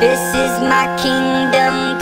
This is my kingdom